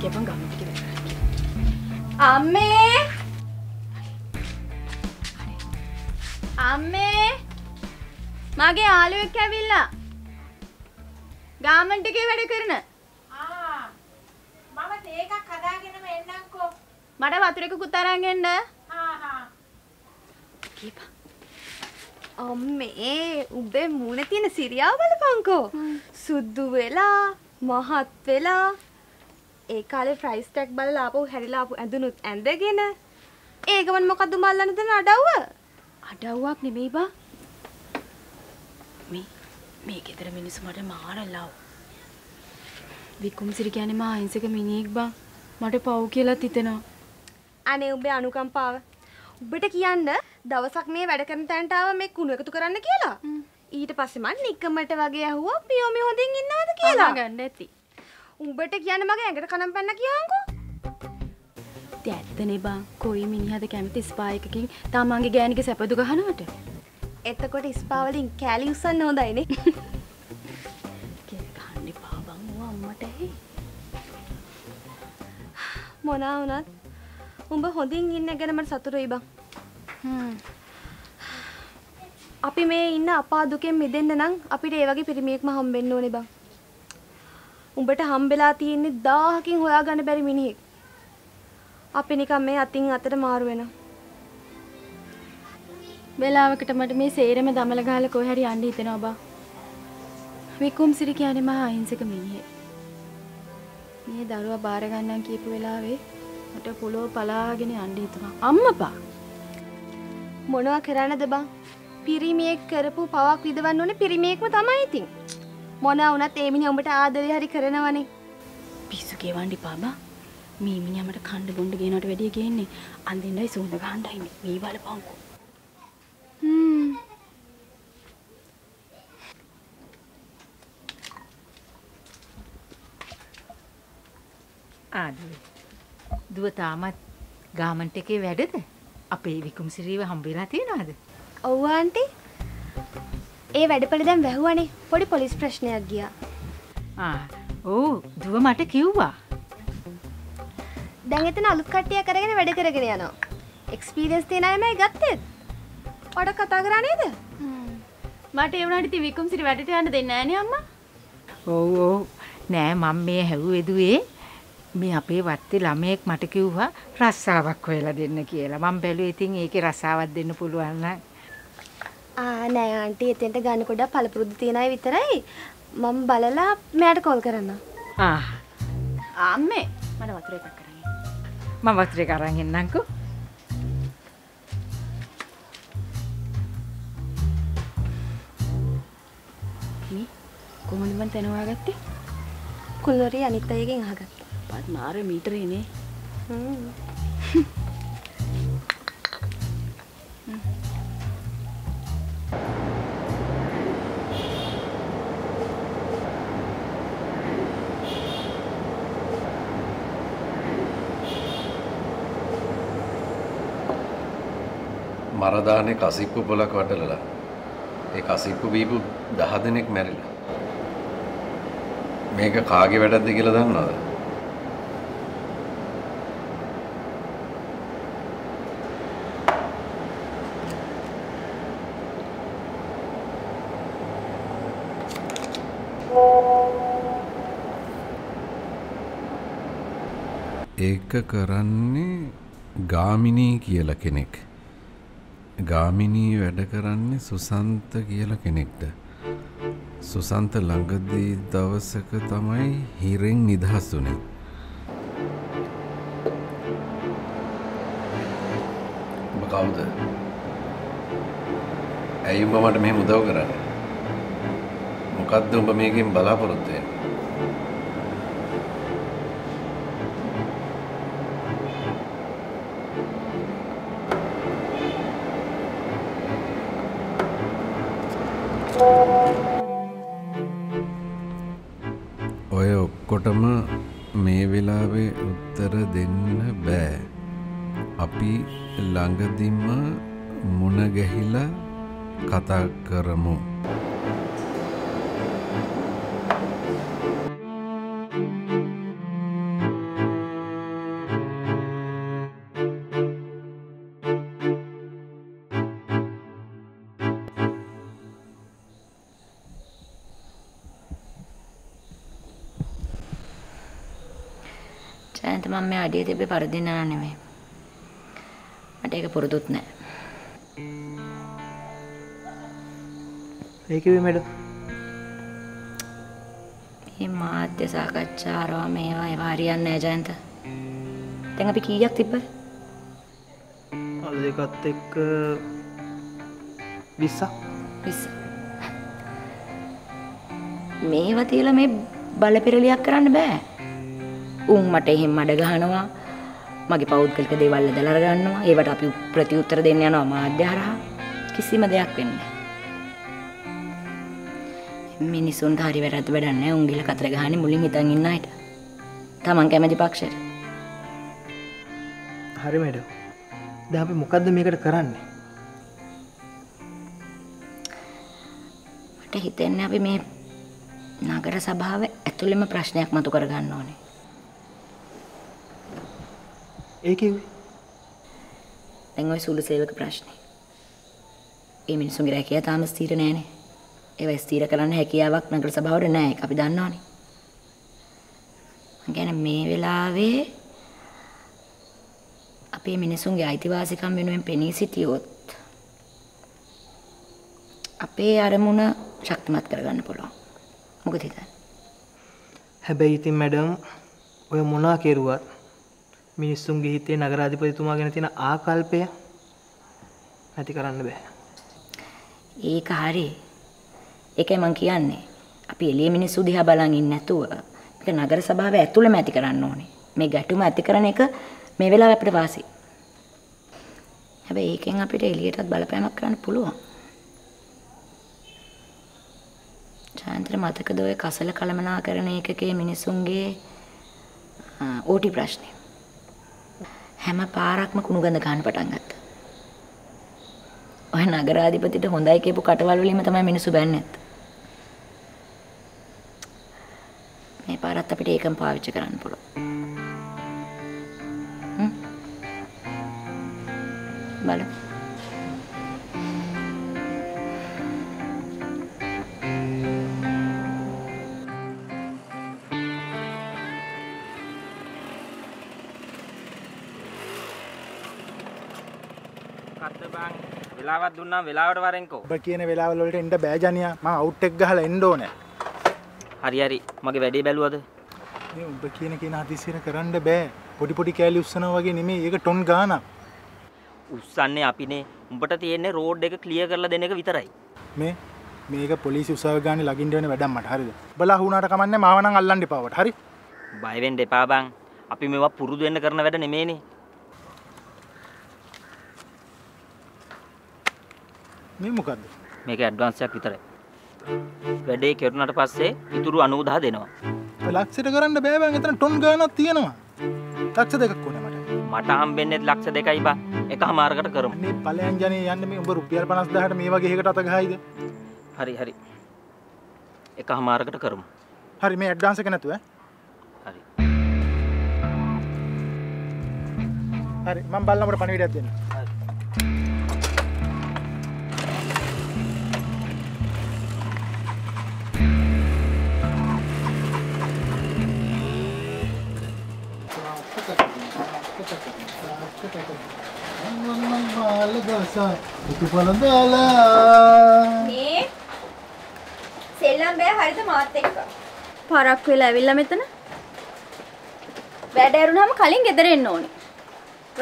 කියපන් ගමට කියලා. අම්මේ! අම්මේ! මගේ යාළුවෙක් ඇවිල්ලා. ගාමන්ට් එකේ වැඩ කරන. ආ මම තේ එකක් හදාගෙනම එන්නම්කෝ. මට වතුර එකකුත් අරන් එන්න. හා හා. කියපන්. අම්මේ උඹේ මූණ තියෙන සිරියාව බලපංකෝ. සුද්දු වෙලා මහත් වෙලා ඒ කාලේ ප්‍රයිස් ටැග් බලලා ආපහු හැරිලා ආපු ඇඳුනුත් ඇඳගෙන ඒ ගමන් මොකද්ද මල්ලන්න දෙන අඩව්ව? අඩව්වක් නෙමෙයි බා. මේ මේ ගෙදර මිනිස්සු මට මාර ලව්. විකුම්සිරි කියන්නේ මා අහිංසක මිනිහෙක් බා. මට පව් කියලා හිතෙනවා. අනේ උඹේ අනුකම්පාව. උඹට කියන්න දවසක් මේ වැඩ කරන තැනට ආව මේ කුණු එකතු කරන්න කියලා. ඊට පස්සේ මං නිකමට වගේ ඇහුවා පියෝමි හොඳින් ඉන්නවද කියලා. ගන්න ඇති. උඹට කියන්න මගේ ඇඟට කනම් පැන්න කියහන්කෝ. ඉතින් ඇත්තනේ බා. කොයි මිනිහද කැමති ස්පා එකකින් තමන්ගේ ගෑණිගේ සැපදු ගහනවට? එතකොට ස්පා වලින් කෑලි උස්සන්න හොඳයිනේ. කියලා ගහන්න එපා බං ඕවා අම්මට ඇහි. මොනා වුණත් උඹ හොඳින් ඉන්න ගැන මට සතුටුයි බං. අපි මේ ඉන්න අපා දුකෙන් මිදෙන්න නම් අපිට ඒ වගේ පිරිමියෙක්ම හම්බෙන්න ඕනේ බං. උඹට හම්බෙලා තියෙන්නේ 1000කින් හොයාගන්න බැරි මිනිහෙක්. අපි නිකන් මේ අතින් අතට මාරු වෙනවා. වෙලාවකට මට මේ සේරම දමල ගහලා කොහේ යන්න හිතෙනවා බා. විකුම්සිරි කියන්නේ මහා අහිංසක මිනිහෙක්. මේ දරුවා බාර ගන්නම් කියපු වෙලාවේ මට පොළොව පලාගෙන යන්න හිතුණා. අම්මපා. මොනවා කරන්නද බං? පිරිමියෙක් කරපු පවක් විදවන්න ඕනේ පිරිමියෙක්ම තමයි ඉතින්. මොනවා වුණත් ඒ මිනිහා උඹට ආදරේ හරි කරනවනේ. පිස්සු ගෙවන්න එපා බා. මේ මිනිහා මට කණ්ඩ බොණ්ඩ ගේනවට වැඩිය ගේන්නේ අන්දින්නයි සුවඳ ගහන්නයි මේ. මේ බලපංකෝ. හ්ම්. ආදුවේ. දුව තාමත් ගාමන්ට් එකේ වැඩද? අපේ විකුම්සිරීව හම්බෙලා තියනවද? ඔව් ආන්ටි. ඒ වැඩපළ දැන් වැහුවනේ. පොඩි පොලිස් ප්‍රශ්නයක් ගියා. ආ ඔව් දුව මට කිව්වා. දැන් එතන අලුත් කට්ටියක් අරගෙන වැඩ කරගෙන යනවා. එක්ස්පීරියන්ස් තියෙන අයමයි ගත්තෙත්. ඔඩ කතා කරා නේද? මට ඒ වුණාට ඉතින් විකුම්සිරි වැඩට යන්න දෙන්නේ නෑනේ අම්මා. ඔව් ඔව් නෑ මම මේ හැව්වෙදුවේ මේ අපේ වත්තේ ළමයෙක් මට කිව්වා රස්සාවක් හොයලා දෙන්න කියලා. මම බැලුවේ ඉතින් ඒකේ රස්සාවක් දෙන්න පුළුවන් නම්. ආ නෑ ආන්ටි එතෙන්ට ගන්න කොටක් පළපුරුදු තියන අය විතරයි. මම බලලා මෙයාට කෝල් කරන්න. ආ අම්මේ මට වතුර එකක් කරන් මම වතුර එක අරන් එන්නම්කෝ. මේ කොහොමද මන් තැන හොයාගත්තේ? කුල්ලොරි අනිත් අයගෙන් අහගත්තා. පත් මාර මීටරේනේ. හ්ම්. මරදානේ කසිප්පු පොලක් වටලලා. ඒ කසිප්පු බීපු දහ දෙනෙක් මැරිලා. මේක කාගේ වැඩක්ද කියලා දන්නවද? ඒක කරන්නේ ගාමිණී කියලා කෙනෙක්. ගාමිණී වැඩ කරන්නේ සුසන්ත කියලා කෙනෙක්ට. සුසන්ත ළඟදී දවසක තමයි හිරෙන් නිදහස් වුනේ. ඔබ කවුද? ඇයි උඹ මට මෙහෙම උදව් කරන්නේ? මොකද්ද උඹ මේකෙන් බලාපොරොත්තු වෙන්නේ? ඔක්කොටම මේ වෙලාවේ උත්තර දෙන්න බෑ. අපි ළඟදිම මුණ ගැහිලා කතා කරමු. ජයන්ත මම මේ අඩිය තිබ්බේ පරදින්න නෙමෙයි. මට ඒක පුරුදුත් නෑ. ඒකිවේ මැඩ මේ මාධ්‍ය සාකච්ඡා අරවා මේවා ඒවා හරියන්නේ නෑ ජයන්ත. දැන් අපි කීයක් තිබ්බද? අද දෙකත් එක්ක විස්සා විස්ස. මේවා තියලා මේ බලපෙරලියක් කරන්න බෑ. උන් මට එහෙම මඩ ගහනවා. මගේ පෞද්ගලික දේවල් දලර ගන්නවා. ඒවට අපි ප්‍රතිඋත්තර දෙන්න යනවා මාධ්‍ය හරහා. කිසිම දෙයක් වෙන්නේ නෑ. මිනිසුන්ට හරි වැරද්ද වැඩක් නෑ. උන් ගිහලා කතර ගහන්නේ මුලින් හිතන් ඉන්න අයට. Taman කැමති පක්ෂයට. හරි මැඩ ද අපි මොකක්ද මේකට කරන්නේ මට හිතෙන්නේ අපි මේ නගර සභාව ඇතුළෙම ප්‍රශ්නයක් මතු කරගන්න ඕනේ. ඒකිවේ දැන් ওই සුළු සේවක ප්‍රශ්නේ. ඒ මිනිස්සුන්ගේ රැකියාව තාම ස්ථිර නෑනේ. ඒවා ස්ථිර කරන්න හැකියාවක් නගර සභාවට නෑ. ඒක අපි දන්නවනේ. මං කියන්නේ මේ වෙලාවේ අපේ මිනිසුන්ගේ අයිතිවාසිකම් වෙනුවෙන් පෙනී සිටියොත් අපේ අරමුණ ශක්තිමත් කරගන්න පුළුවන්. මොකද හිතන්නේ? හැබැයි ඉතින් මැඩම් ඔය මොනා කෙරුවත් මිනිස්සුන්ගේ හිතේ නගරාධිපතිතුමා ගැන තියෙන ආකල්පය නැති කරන්න බෑ ඒක හරි. ඒකයි මං කියන්නේ. අපි එළිය මිනිස්සු දිහා බලන් ඉන්නේ නැතුව මේක නගර සභාව ඇතුළෙම ඇති කරන්න ඕනේ. මේ ගැටුම ඇති කරන එක මේ වෙලාවේ අපිට වාසි. හැබැයි ඒකෙන් අපිට එළියටත් බලපෑමක් කරන්න පුළුවන්. ජයන්තර මතකද ඔය කසල කළමනාකරණ ඒකකයේ මිනිසුන්ගේ අ, ඕටි ප්‍රශ්නේ. හැම පාරක්ම කුණු ගඳ ගන්න පටන් ගත්තා. ඔය නගරාධිපතිට හොඳයි කියපු කටවල් වලින්ම තමයි මිනිස්සු බැන්නේත්. මේ පාරත් අපිට ඒකම පාවිච්චි කරන්න පුළුවන්. හ්ම්. කත්ත බං වෙලාවත් දුන්නම් වෙලාවට වරෙන්කෝ. ඔබ කියන වෙලාවල් වලට එන්න බෑ ජනියා. මම අවුට් එක ගහලා එන්න ඕනේ. හරි හරි. මගේ වැඩේ බැලුවද? මේ ඔබ කියන කියන හදිසියෙ කරන්න බෑ. පොඩි පොඩි කෑලි උස්සනවා වගේ නෙමෙයි. ඒක ටොන් ගානක් උස්සන්නේ අපිනේ. උඹට තියෙන්නේ රෝඩ් එක ක්ලියර් කරලා දෙන එක විතරයි. මේ? මේක පොලිසි උසාව ගානේ ලගින්න වෙන වැඩක් මට. හරිද? බලා වුණාට කමන්නේ මාව නම් අල්ලන්න එපාවට හරි? බය වෙන්න එපා බං. අපි මේවා පුරුදු වෙන්න කරන වැඩ නෙමේනේ මේ මොකද්ද? මේක ඇඩ්වාන්ස් එකක් විතරයි. වැඩේ කෙරුණාට පස්සේ ඉතුරු 90000 දෙනවා. ලක්ෂයට කරන්න බෑ බං. එතන ටොන් ගානක් තියෙනවා. ලක්ෂ දෙකක් ඕනේ මට. මට හම්බෙන්නේ ලක්ෂ දෙකයි බා. එකමාරකට කරමු. අනේ ඵලයන් ජනේ යන්න මේ ඔබ රුපියල් 50000ට මේ වගේ එකකට අත ගහයිද? හරි හරි. එකමාරකට කරමු. හරි මේ ඇඩ්වාන්ස් එක නැතුව. හරි. හරි මම බලනකොට පණිවිඩයක් දෙන්න මේ සෙල්ලම් බෑ හරිද මාත් එක්ක? පරක් වෙලා ඇවිල්ලා මෙතන. වැඩ ඇරුණාම කලින් ගෙදර එන්න ඕනේ.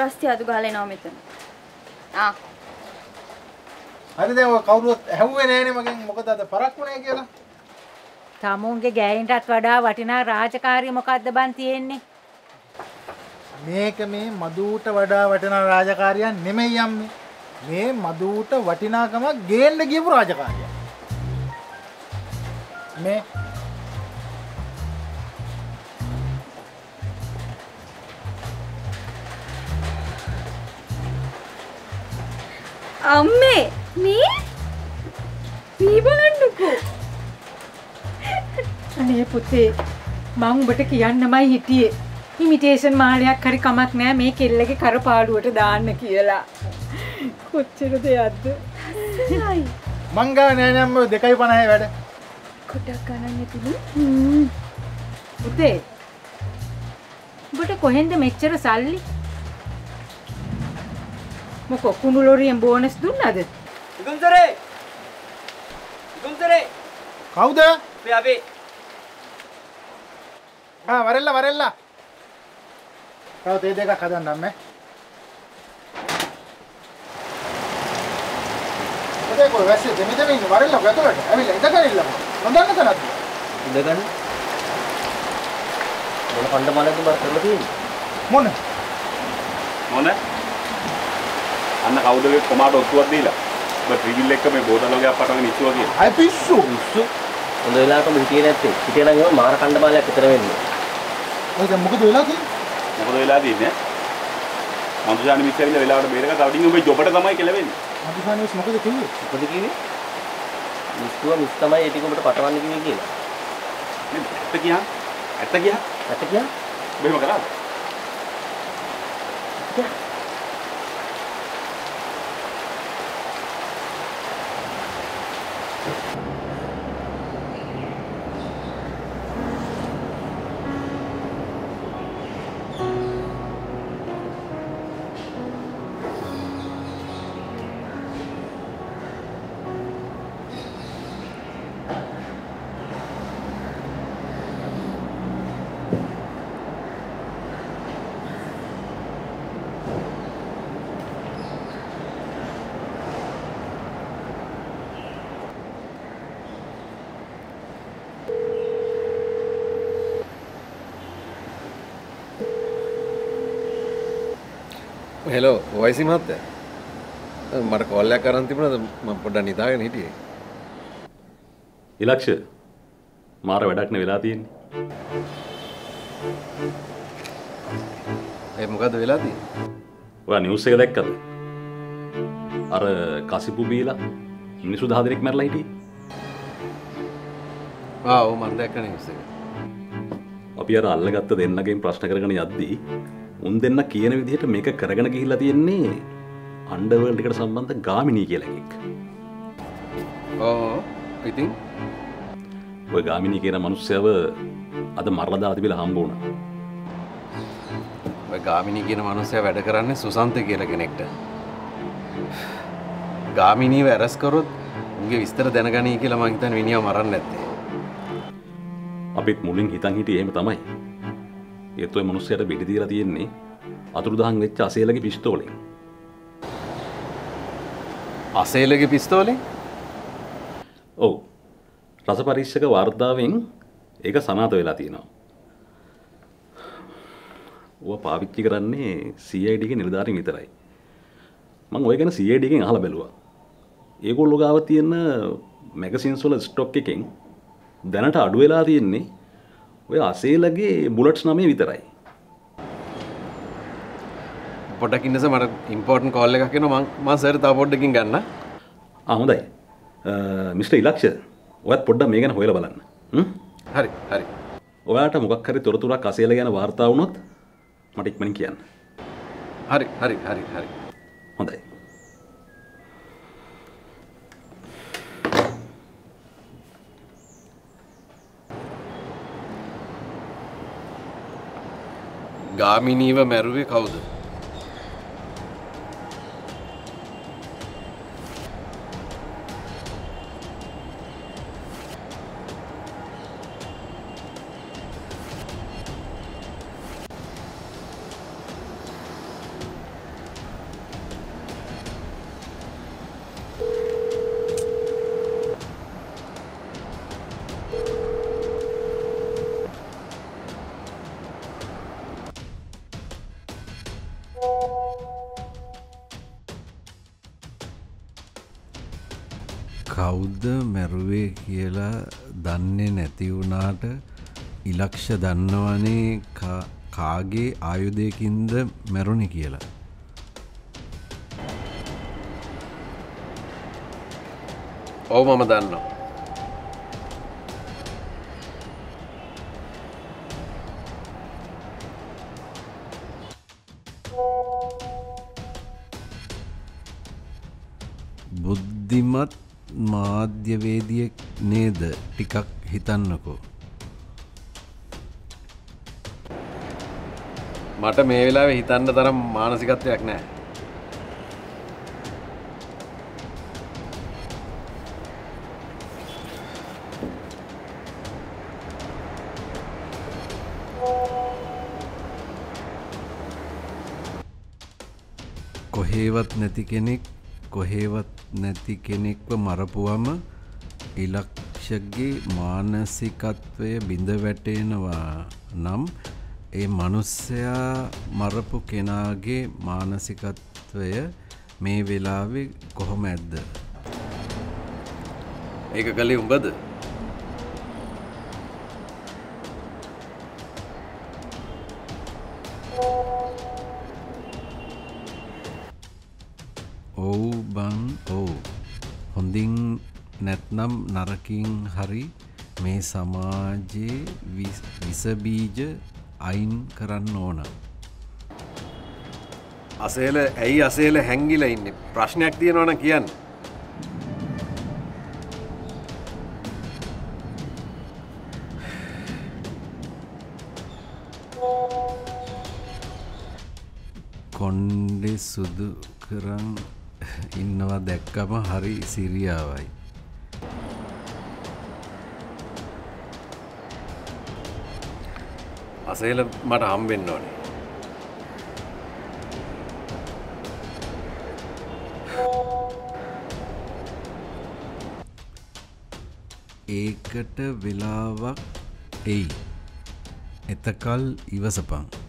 රස්ති අතු ගහලා එනවා මෙතන. ආ. හරි දැන් ඔය කවුරුත් ඇහුවේ නෑනේ මගෙන්. මොකද අද පරක් වුණේ කියලා. තමුන්ගේ ගෑයින්ටත් වඩා වටිනා රාජකාරිය මොකද්ද බන් තියෙන්නේ? මේක මේ මදුවට වඩා වටිනා රාජකාරියක් නෙමෙයි යම්මේ. මේ මදුවට වටිනාකමක් ගේන්න ගියපු රාජකාරියක්. මේ අම්මේ මේ මේ බලන්නකෝ. අනේ පුතේ මං උඹට කියන්නමයි හිටියේ. ඉමිටේෂන් මාලයක් හරි කමක් නෑ මේ කෙල්ලගේ කරපාඩුවට දාන්න කියලා. කොච්චර දෙයක්ද? මංගා නෑනම්ම දෙකයි පණහැ වැඩ. කොටක් ගණන් ඇතිලු. පුතේ උඹට කොහෙන්ද මෙච්චර සල්ලි? මොකෝ කුණු ලොරියෙන් බෝනස් දුන්නද? ඉදුම්තරේ ඉදුම්තරේ කවුද? මේ අපේ. ආ වරෙල්ල වරෙල්ලා. තව තේ දෙකක් හදන්නම් මේ ඔතේ කොයි වැස්සේ දෙමෙ දෙමෙ ඉන්න වරෙල්ල ගැතුලට ඇවිල්ලා ඉඳගෙන ඉල්ලම නොදන්න තැනක් ඉඳගන්න මොන කණ්ඩ මාලයක්ද බා කරලා තියෙන්නේ? මොන? මොන? අන්න කවුද මේ කොමාට ඔත්තුවක් දීලා? ඔබ ට්‍රිවිල් එක මේ බෝතල් වගේ අපටගෙන ඉස්සුවා කියලා. අය පිස්සු. උස්සු හොඳ වෙලාවකම හිටියේ නැත්තේ. හිටියනම් එහෙම මාර කණ්ඩ මාලයක් විතර වෙන්නේ. ඔය දැන් මොකද වෙලා තියෙන්නේ? මොකද වෙලා තියෙන්නේ? මන්තුෂානි මිස් ඇවිල්ලා වෙලාවට බේරක තවටින් ඔබේ ජොබට තමයි කියලා වෙන්නේ අදිසානිස් මොකද කිව්වේ? මොකද කිව්වේ? මිස්තුව මිස් තමයි ඒ ටික උඹට පටවන්න කිව්වේ කියලා. ඇත්ත කියන් ඇත්ත කියන් ඇත්ත කියන්න මෙහෙම කරාද හෙලෝ වයිසි මහත්තයා. මට කෝල්ලයක් කරන් තිබුණාද? මම පොඩ්ඩක් නිදාගෙන හිටියේ. ඉලක්ෂ මාර වැඩක් නේ වෙලා තියෙන්නේ. ඒ මොකද්ද වෙලා තියෙන්නේ? ඔයා නිවුස් එක දැක්කද? අර කසිපු බීලා මිනිස්සු දහ දෙනෙක් මැරලා හිටියේ. ආ ඔව් මම දැක්ක නිවුස් එක. අපි අර අල්ලගත්ත දෙන්නගෙන් ප්‍රශ්න කරගෙන යද්දී උන් දෙන්න කියන විදිහට මේක කරගෙන ගිහිල්ලා තියෙන්නේ අන්ඩර්වර්ල්ඩ් එකට සම්බන්ධ ගාමිණී කියලා එකෙක්. ඕ ඉතින් ඔය ගාමිණී කියන මිනිස්සයව අද මරලා දාලා තිබිලා හම්බ වුණා. ඔය ගාමිණී කියන මනුස්සයා වැඩ කරන්නේ සුසන්ත කියලා කෙනෙක්ට. ගාමිණීව ඇරස් කරොත් උන්ගේ විස්තර දැනගනී කියලා මං හිතන්නේ විනියව මරන්න නැත්තේ. අපිත් මුලින් හිතන් හිටියේ එහෙම තමයි. ඒත් ඔය මිනිස්සයාට බෙඩි දීලා තියෙන්නේ අතුරුදහන් වෙච්ච අසේලගේ පිස්තෝලෙන්. අසේලගේ පිස්තෝලෙන්? ඔව්. රස පරීක්ෂක වාර්තාවෙන් ඒක සනාත වෙලා තියෙනවා. ඌව පාවිච්චි කරන්නේ CID ගේ නිලධාරීන් විතරයි. මම ඔය ගැන CID එකෙන් අහලා බැලුවා. ඒගොල්ලෝ ගාව තියෙන මැගසින්ස් වල ස්ටොක් එකෙන් දැනට අඩු වෙලා තියෙන්නේ ඔය අසේලගේ බුලට්ස් නමේ විතරයි. පොඩ්ඩක් ඉන්නස මට ඉම්පෝර්ටන්ට් කෝල් එකක් එනවා මං මං සර් තව පොඩ්ඩකින් ගන්න. ආ හොඳයි. මිස්ටර් ඉලක්ෂ ඔයත් පොඩ්ඩක් මේ ගැන හොයලා බලන්න. හ්ම්? හරි හරි. ඔයාට මොකක් හරි තොරතුරක් අසේල ගැන වාර්තා වුණොත් මට ඉක්මනින් කියන්න. හරි හරි හරි හරි. හොඳයි. ගාමිනීව මැරුවේ කවුද? කවුද මැරුවේ කියලා දන්නේ නැති වුණාට ඉලක්ෂ දන්නවනේ කාගේ ආයුධයකින්ද මැරුණි කියලා. ඔව් මම දන්නවා. බුද්ධිමත් මාධ්‍යවේදියෙක් නේද ටිකක් හිතන්නකෝ. මට මේ වෙලාවේ හිතන්න තරම් මානසිකත්වයක් නැහැ. කොහේවත් නැති කෙනෙක් කොහේවත් නැති කෙනෙක්ව මරපුවම ඉලක්ෂගේ මානසිකත්වය බිඳ වැටෙනවා නම් ඒ මනුස්සයා මරපු කෙනාගේ මානසිකත්වය මේ වෙලාවේ කොහොම ඇද්ද. ඒක කළේ උඹද? ඔව් හොඳින් නැත්නම් නරකින් හරි මේ සමාජයේ විසබීජ අයින් කරන්න ඕන. අසේල ඇයි අසේල හැංගිලා ඉන්නේ ප්‍රශ්නයක් තියෙනවනම් කියන්න. කොන්්ඩෙ සුදු කරන් ඉන්නවා දැක්කම හරි සිරියාවයි. අසේල මට හම්බෙන්න ඕනේ. ඒකට වෙලාවක් එයි. එතකල් ඉවසපං.